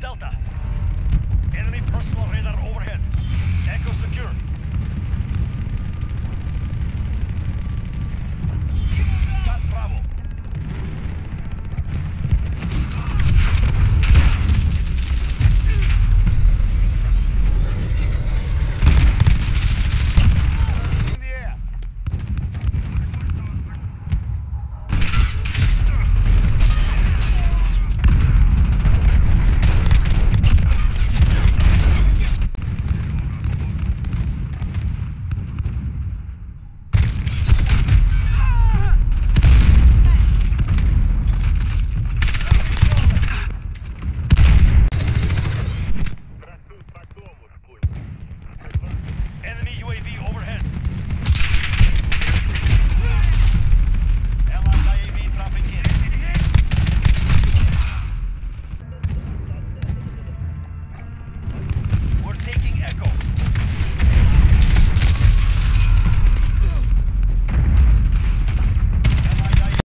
Delta. Enemy UAV overhead.